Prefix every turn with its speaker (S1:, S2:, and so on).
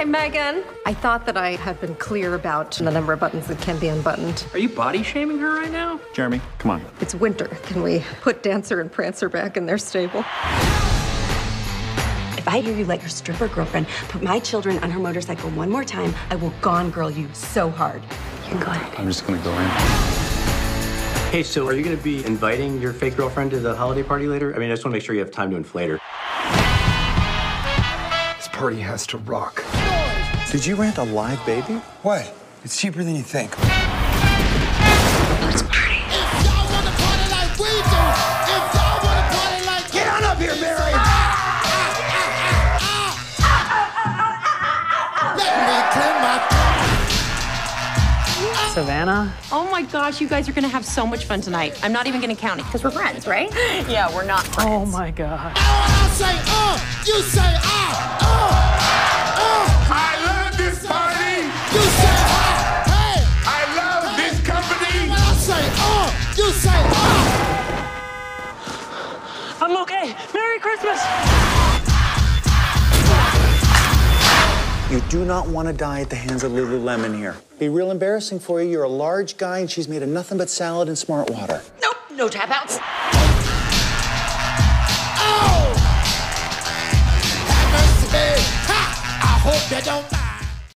S1: Hi, Megan. I thought that I had been clear about the number of buttons that can be unbuttoned.
S2: Are you body shaming her right now?
S3: Jeremy, come on.
S1: It's winter. Can we put Dancer and Prancer back in their stable?
S4: If I hear you let your stripper girlfriend put my children on her motorcycle one more time, I will gone girl you so hard. You can go ahead.
S3: I'm just gonna go in.
S5: Hey, so are you going to be inviting your fake girlfriend to the holiday party later? I mean, I just want to make sure you have time to inflate her.
S6: This party has to rock.
S3: Did you rent a live baby?
S6: What? It's cheaper than you think.
S4: Let's party.
S6: Get on up here, Mary!
S2: Savannah?
S7: Oh my gosh, you guys are gonna have so much fun tonight. I'm not even gonna count it because we're friends, right?
S1: Yeah, we're not friends.
S2: Oh my god.
S8: I
S2: I'm okay. Merry Christmas.
S3: You do not want to die at the hands of Lululemon here. Be real embarrassing for you. You're a large guy and she's made of nothing but salad and smart water.
S7: Nope, no tap outs. Oh!
S8: I hope they don't.